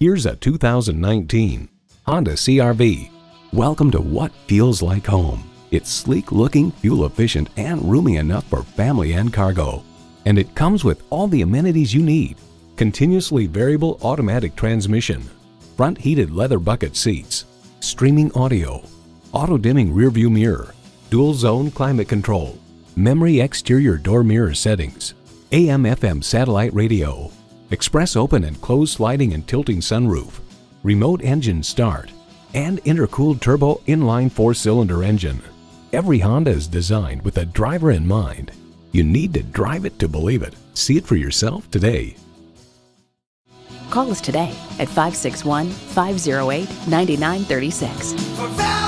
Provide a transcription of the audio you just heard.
Here's a 2019 Honda CRV. Welcome to what feels like home. It's sleek looking, fuel efficient, and roomy enough for family and cargo. And it comes with all the amenities you need. Continuously variable automatic transmission, front heated leather bucket seats, streaming audio, auto dimming rearview mirror, dual zone climate control, memory exterior door mirror settings, AM FM satellite radio, express open and closed sliding and tilting sunroof, remote engine start, and intercooled turbo inline four cylinder engine. Every Honda is designed with a driver in mind. You need to drive it to believe it. See it for yourself today. Call us today at 561 508 9936.